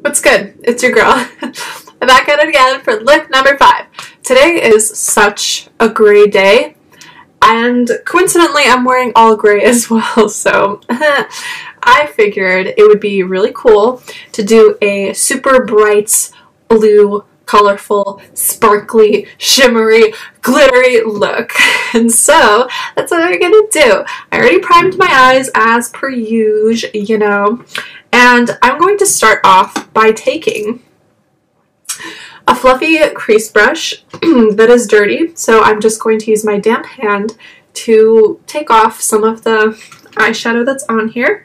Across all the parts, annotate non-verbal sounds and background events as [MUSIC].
What's good? It's your girl. [LAUGHS] I'm back at it again for look number five. Today is such a gray day, and coincidentally, I'm wearing all gray [LAUGHS] as well, so [LAUGHS] I figured it would be really cool to do a super bright blue colorful, sparkly, shimmery, glittery look. [LAUGHS] And so that's what we're gonna do. I already primed my eyes as per usual, you know, and I'm going to start off by taking a fluffy crease brush [CLEARS THROAT] that is dirty. So I'm just going to use my damp hand to take off some of the eyeshadow that's on here.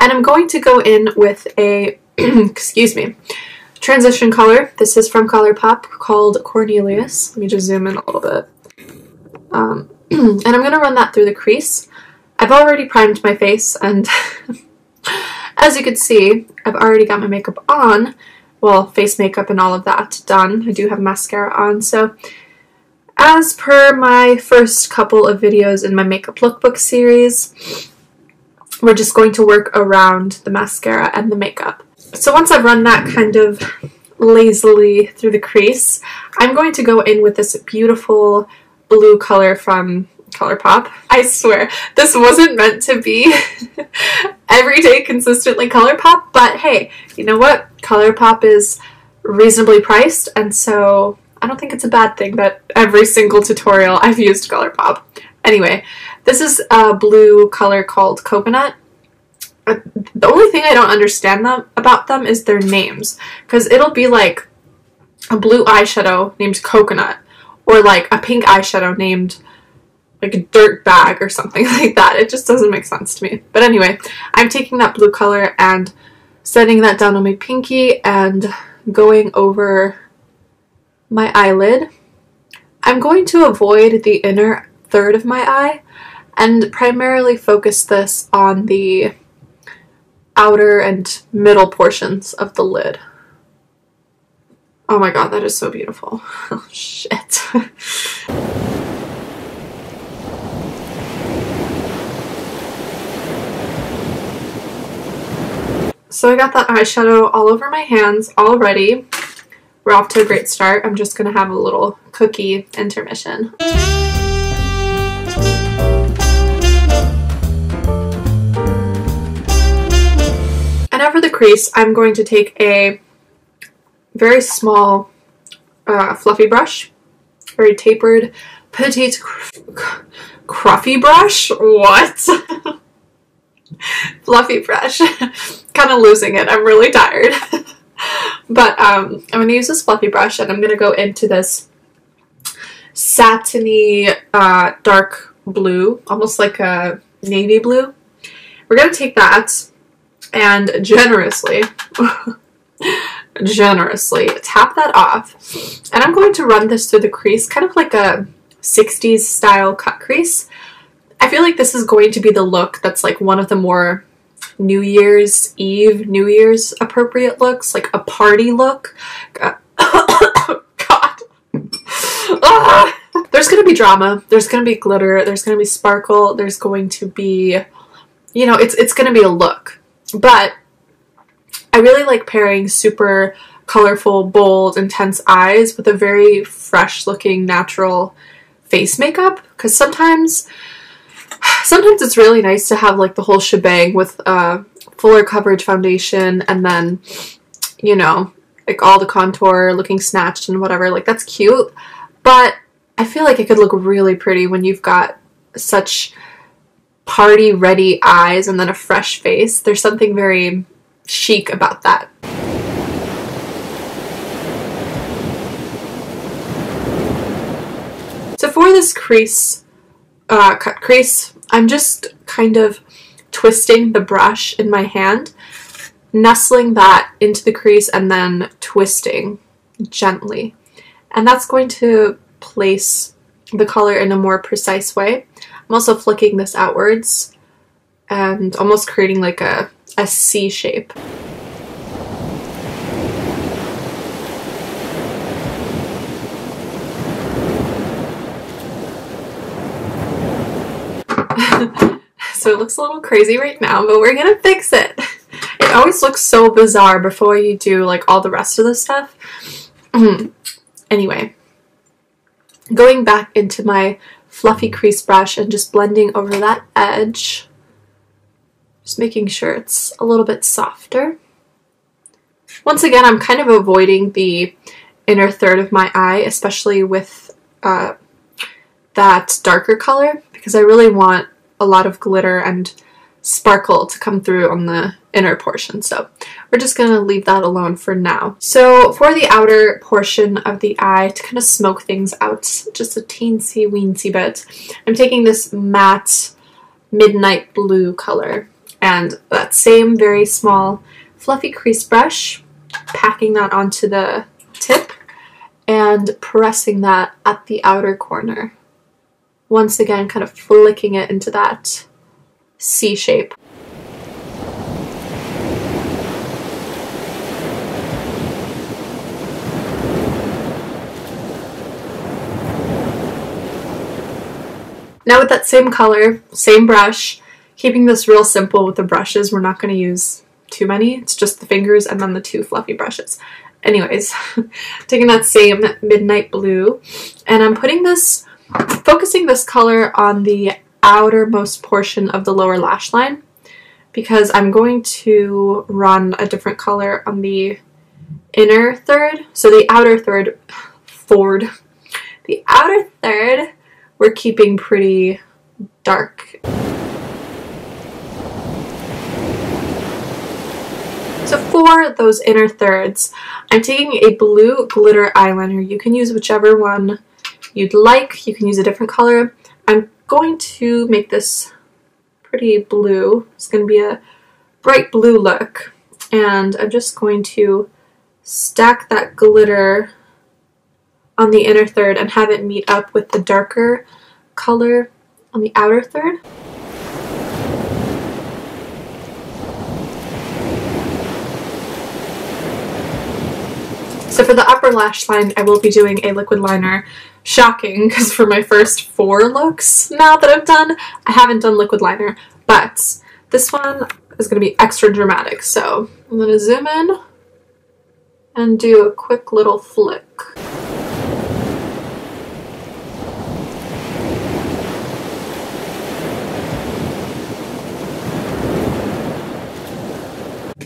And I'm going to go in with a, [CLEARS THROAT] excuse me, transition color. This is from ColourPop called Cornelius. Let me just zoom in a little bit. Um, [CLEARS THROAT] and I'm going to run that through the crease. I've already primed my face and [LAUGHS] as you can see, I've already got my makeup on. Well, face makeup and all of that done. I do have mascara on, so as per my first couple of videos in my makeup lookbook series, we're just going to work around the mascara and the makeup. So once I've run that kind of lazily through the crease, I'm going to go in with this beautiful blue color from ColourPop. I swear, this wasn't meant to be [LAUGHS] everyday consistently ColourPop, but hey, you know what? ColourPop is reasonably priced, and so I don't think it's a bad thing that every single tutorial I've used ColourPop. Anyway, this is a blue color called Coconut, the only thing I don't understand them about them is their names because it'll be like a blue eyeshadow named coconut or like a pink eyeshadow named like a dirt bag or something [LAUGHS] like that. It just doesn't make sense to me. But anyway, I'm taking that blue color and setting that down on my pinky and going over my eyelid. I'm going to avoid the inner third of my eye and primarily focus this on the outer and middle portions of the lid. Oh my god, that is so beautiful. [LAUGHS] Oh, shit. [LAUGHS] so I got that eyeshadow all over my hands already. We're off to a great start. I'm just going to have a little cookie intermission. Over the crease, I'm going to take a very small uh, fluffy brush, very tapered, petite cruffy brush. What? [LAUGHS] fluffy brush. [LAUGHS] kind of losing it. I'm really tired. [LAUGHS] but um, I'm going to use this fluffy brush and I'm going to go into this satiny uh, dark blue, almost like a navy blue. We're going to take that and generously, generously tap that off. And I'm going to run this through the crease, kind of like a 60s style cut crease. I feel like this is going to be the look that's like one of the more New Year's Eve, New Year's appropriate looks, like a party look. [COUGHS] God. Ah! There's going to be drama. There's going to be glitter. There's going to be sparkle. There's going to be, you know, it's, it's going to be a look. But I really like pairing super colorful, bold, intense eyes with a very fresh looking natural face makeup. Because sometimes sometimes it's really nice to have like the whole shebang with uh, fuller coverage foundation and then you know like all the contour looking snatched and whatever. Like that's cute. But I feel like it could look really pretty when you've got such party ready eyes and then a fresh face. There's something very chic about that. So for this crease, uh, cut crease, I'm just kind of twisting the brush in my hand, nestling that into the crease and then twisting gently. And that's going to place the color in a more precise way. I'm also flicking this outwards and almost creating like a, a C shape. [LAUGHS] so it looks a little crazy right now, but we're gonna fix it. It it always looks so bizarre before you do like all the rest of the stuff. [CLEARS THROAT] anyway, going back into my fluffy crease brush and just blending over that edge. Just making sure it's a little bit softer. Once again, I'm kind of avoiding the inner third of my eye, especially with uh, that darker color, because I really want a lot of glitter and sparkle to come through on the inner portion. So we're just going to leave that alone for now. So for the outer portion of the eye, to kind of smoke things out just a teensy weensy bit, I'm taking this matte midnight blue color and that same very small fluffy crease brush, packing that onto the tip and pressing that at the outer corner. Once again, kind of flicking it into that C shape. Now with that same color, same brush, keeping this real simple with the brushes, we're not going to use too many. It's just the fingers and then the two fluffy brushes. Anyways, [LAUGHS] taking that same midnight blue and I'm putting this, focusing this color on the outermost portion of the lower lash line because I'm going to run a different color on the inner third. So the outer third, [LAUGHS] forward, the outer third we're keeping pretty dark. So for those inner thirds, I'm taking a blue glitter eyeliner. You can use whichever one you'd like. You can use a different color. I'm going to make this pretty blue. It's going to be a bright blue look. And I'm just going to stack that glitter on the inner third and have it meet up with the darker color on the outer third. So for the upper lash line, I will be doing a liquid liner. Shocking, because for my first four looks now that I've done, I haven't done liquid liner. But this one is going to be extra dramatic. So I'm going to zoom in and do a quick little flick.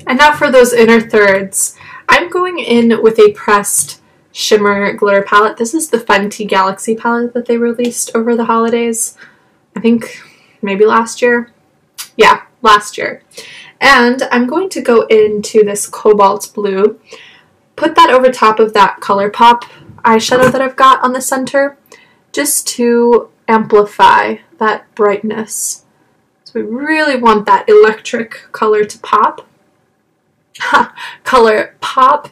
And now for those inner thirds. I'm going in with a pressed shimmer glitter palette. This is the Fenty Galaxy palette that they released over the holidays. I think maybe last year. Yeah, last year. And I'm going to go into this cobalt blue, put that over top of that ColourPop eyeshadow that I've got on the center, just to amplify that brightness. So we really want that electric color to pop. [LAUGHS] color pop.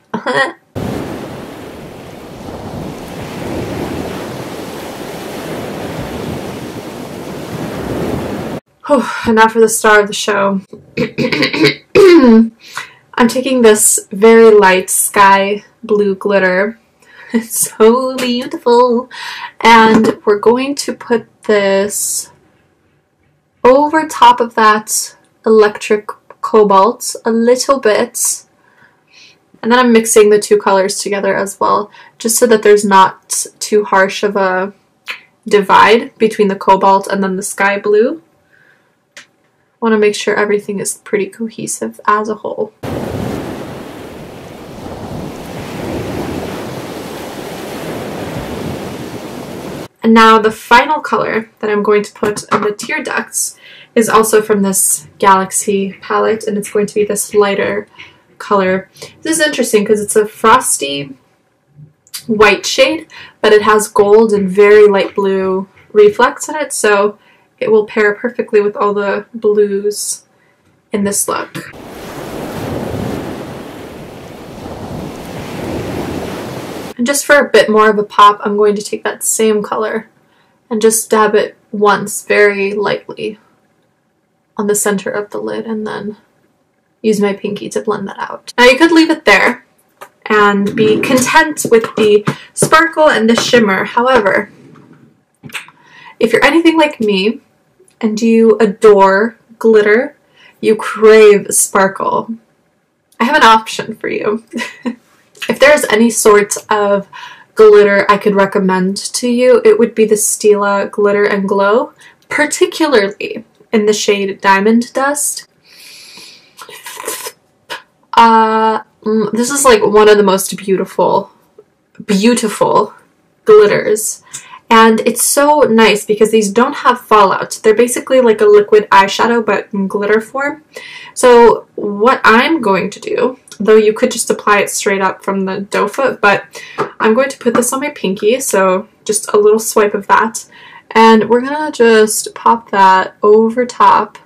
and now for the star of the show. [CLEARS THROAT] I'm taking this very light sky blue glitter. [LAUGHS] It's so beautiful. And we're going to put this over top of that electric cobalt a little bit. And then I'm mixing the two colors together as well, just so that there's not too harsh of a divide between the cobalt and then the sky blue. I want to make sure everything is pretty cohesive as a whole. And now the final color that I'm going to put on the tear ducts is also from this Galaxy palette, and it's going to be this lighter color. This is interesting because it's a frosty white shade, but it has gold and very light blue reflex in it, so it will pair perfectly with all the blues in this look. And just for a bit more of a pop, I'm going to take that same color and just dab it once very lightly on the center of the lid and then use my pinky to blend that out. Now you could leave it there and be content with the sparkle and the shimmer. However, if you're anything like me and you adore glitter, you crave sparkle, I have an option for you. [LAUGHS] if there's any sort of glitter I could recommend to you, it would be the Stila Glitter and Glow, particularly in the shade Diamond Dust. Uh, mm, this is like one of the most beautiful, beautiful glitters. And it's so nice because these don't have fallout. They're basically like a liquid eyeshadow but in glitter form. So what I'm going to do, though you could just apply it straight up from the doe foot, but I'm going to put this on my pinky, so just a little swipe of that. And we're gonna just pop that over top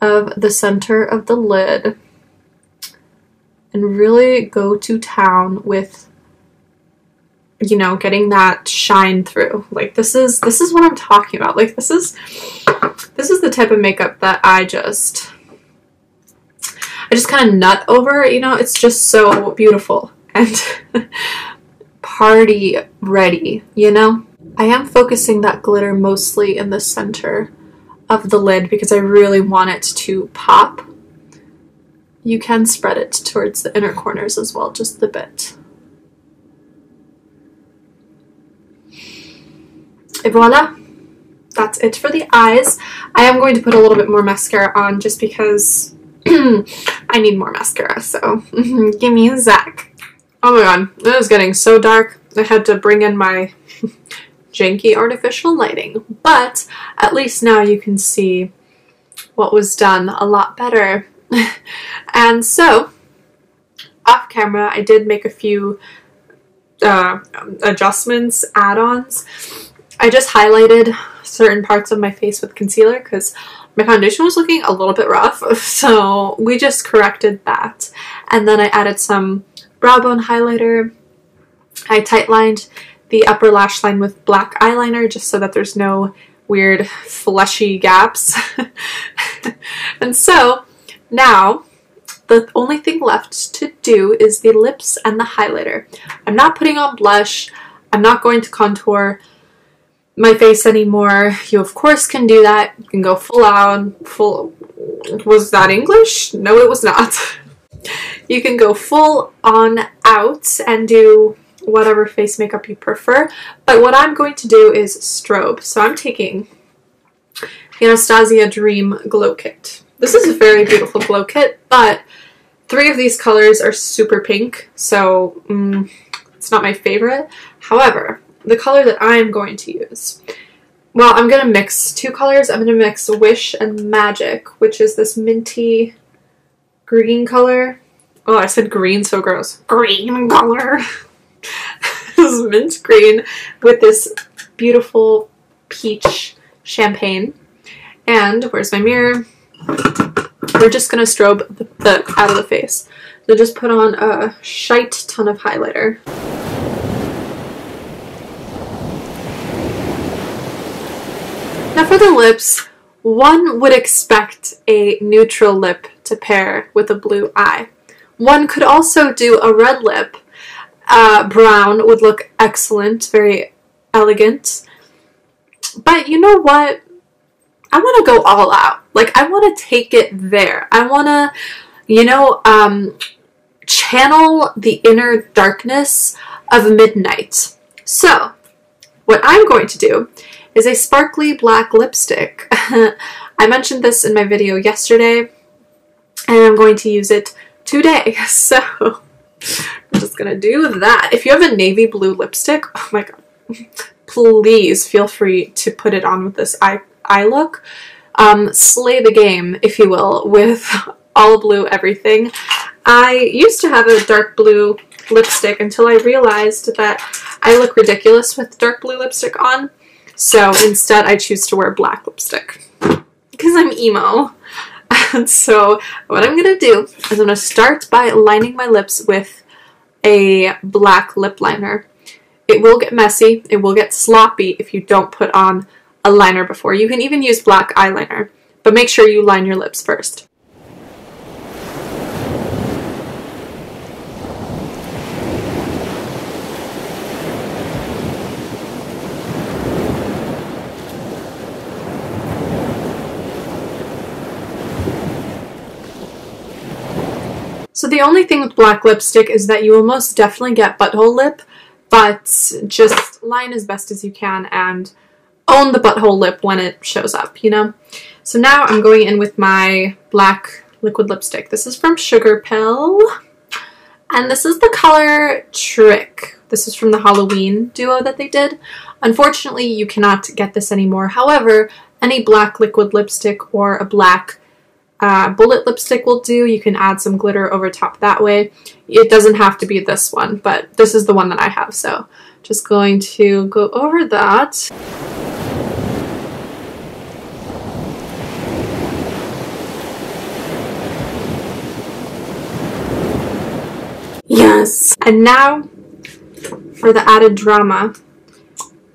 of the center of the lid and really go to town with you know getting that shine through. Like this is this is what i'm talking about. Like this is this is the type of makeup that i just i just kind of nut over you know? It's just so beautiful and [LAUGHS] party ready you know i am focusing that glitter mostly in the center of the lid because i really want it to pop you can spread it towards the inner corners as well, just a bit. Et voila! That's it for the eyes. I am going to put a little bit more mascara on just because [CLEARS THROAT] I need more mascara, so [LAUGHS] give me a Zach. Oh my god, it is getting so dark. I had to bring in my [LAUGHS] janky artificial lighting, but at least now you can see what was done a lot better [LAUGHS] and so, off camera, I did make a few uh, adjustments, add-ons. I just highlighted certain parts of my face with concealer because my foundation was looking a little bit rough, [LAUGHS] so we just corrected that. And then I added some brow bone highlighter. I tightlined the upper lash line with black eyeliner just so that there's no weird fleshy gaps. [LAUGHS] and so now, the only thing left to do is the lips and the highlighter. I'm not putting on blush. I'm not going to contour my face anymore. You of course can do that. You can go full out, full, was that English? No, it was not. [LAUGHS] you can go full on out and do whatever face makeup you prefer. But what I'm going to do is strobe. So I'm taking the Anastasia Dream Glow Kit. This is a very beautiful glow kit, but three of these colors are super pink, so mm, it's not my favorite. However, the color that I'm going to use, well, I'm going to mix two colors. I'm going to mix Wish and Magic, which is this minty green color. Oh, I said green, so gross. Green color. [LAUGHS] [LAUGHS] this mint green with this beautiful peach champagne. And where's my mirror? We're just going to strobe the, the, out of the face. So just put on a shite ton of highlighter. Now for the lips, one would expect a neutral lip to pair with a blue eye. One could also do a red lip. Uh, brown would look excellent, very elegant. But you know what? I want to go all out. Like, I want to take it there. I want to, you know, um, channel the inner darkness of midnight. So, what I'm going to do is a sparkly black lipstick. [LAUGHS] I mentioned this in my video yesterday, and I'm going to use it today. [LAUGHS] So, just to do that. If you have a navy blue lipstick, oh my god, please feel free to put it on with this eye eye look. Um, slay the game, if you will, with [LAUGHS] all blue everything. I used to have a dark blue lipstick until I realized that I look ridiculous with dark blue lipstick on. So instead I choose to wear black lipstick because I'm emo. [LAUGHS] And so what I'm going to do is I'm going to start by lining my lips with a black lip liner. It will get messy. It will get sloppy if you don't put on a liner before. You can even use black eyeliner, but make sure you line your lips first. So the only thing with black lipstick is that you will most definitely get butthole lip, but just line as best as you can and own the butthole lip when it shows up, you know? So now I'm going in with my black liquid lipstick. This is from Sugarpill, and this is the color Trick. This is from the Halloween duo that they did. Unfortunately, you cannot get this anymore. However, any black liquid lipstick or a black uh, bullet lipstick will do. You can add some glitter over top that way. It doesn't have to be this one, but this is the one that I have. So just going to go over that. Yes! And now for the added drama,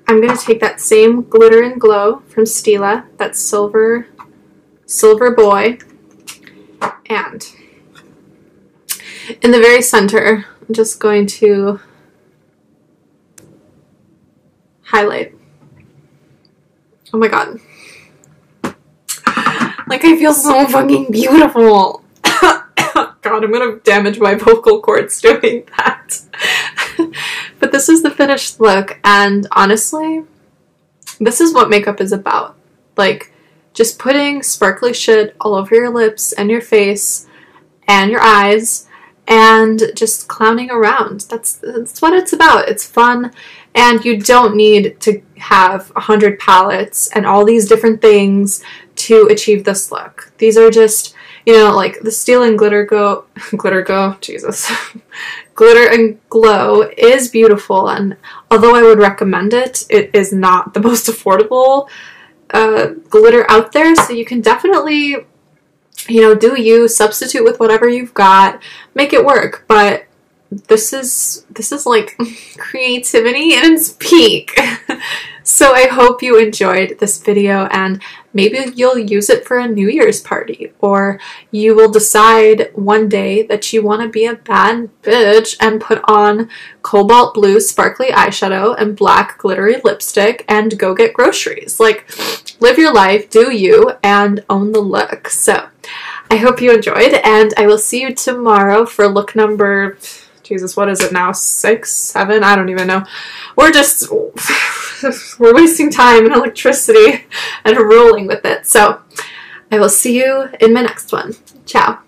I'm going to take that same Glitter and Glow from Stila, that silver, silver boy, and in the very center, I'm just going to highlight. Oh my god. Like I feel so fucking beautiful. [COUGHS] god, I'm gonna damage my vocal cords doing that. [LAUGHS] but this is the finished look, and honestly, this is what makeup is about. Like, just putting sparkly shit all over your lips and your face and your eyes and just clowning around. That's that's what it's about. It's fun and you don't need to have a hundred palettes and all these different things to achieve this look. These are just, you know, like the Steel and Glitter Go [LAUGHS] Glitter Go, Jesus. [LAUGHS] glitter and Glow is beautiful and although I would recommend it, it is not the most [LAUGHS] affordable uh, glitter out there. So you can definitely, you know, do you, substitute with whatever you've got, make it work. But this is this is like [LAUGHS] creativity in its peak. [LAUGHS] so I hope you enjoyed this video and maybe you'll use it for a New Year's party or you will decide one day that you want to be a bad bitch and put on cobalt blue sparkly eyeshadow and black glittery lipstick and go get groceries. Like live your life, do you, and own the look. So I hope you enjoyed and I will see you tomorrow for look number Jesus, what is it now? Six, seven? I don't even know. We're just, [LAUGHS] we're wasting time and electricity [LAUGHS] and rolling with it. So I will see you in my next one. Ciao.